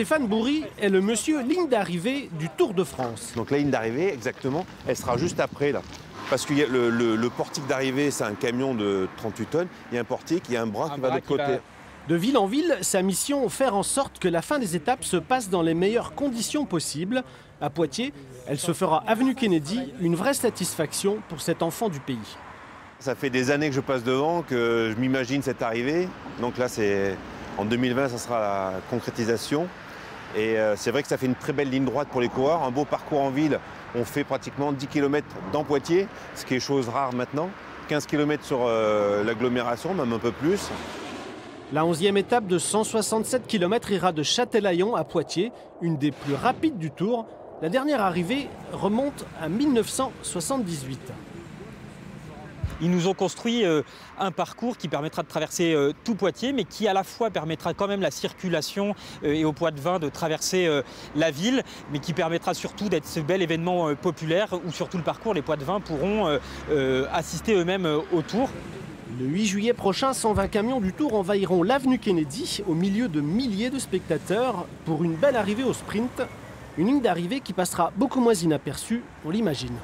Stéphane Bourri est le monsieur ligne d'arrivée du Tour de France. Donc la ligne d'arrivée, exactement, elle sera juste après là. Parce que le, le, portique d'arrivée, c'est un camion de 38 tonnes. Il y a un portique, il y a un bras qui va de l'autre côté. De ville en ville, sa mission faire en sorte que la fin des étapes se passe dans les meilleures conditions possibles. À Poitiers, elle se fera avenue Kennedy, une vraie satisfaction pour cet enfant du pays. Ça fait des années que je passe devant, que je m'imagine cette arrivée. Donc là, c'est en 2020, ça sera la concrétisation. Et euh, c'est vrai que ça fait une très belle ligne droite pour les coureurs, un beau parcours en ville. On fait pratiquement 10 km dans Poitiers, ce qui est chose rare maintenant. 15 km sur euh, l'agglomération, même un peu plus. La 11e étape de 167 km ira de Châtelaillon à Poitiers, une des plus rapides du Tour. La dernière arrivée remonte à 1978. Ils nous ont construit euh, un parcours qui permettra de traverser euh, tout Poitiers, mais qui à la fois permettra quand même la circulation euh, et au poids de vin de traverser la ville, mais qui permettra surtout d'être ce bel événement populaire où sur tout le parcours, les poids de vin pourront assister eux-mêmes au Tour. Le 8 juillet prochain, 120 camions du Tour envahiront l'avenue Kennedy au milieu de milliers de spectateurs pour une belle arrivée au sprint. Une ligne d'arrivée qui passera beaucoup moins inaperçue, on l'imagine.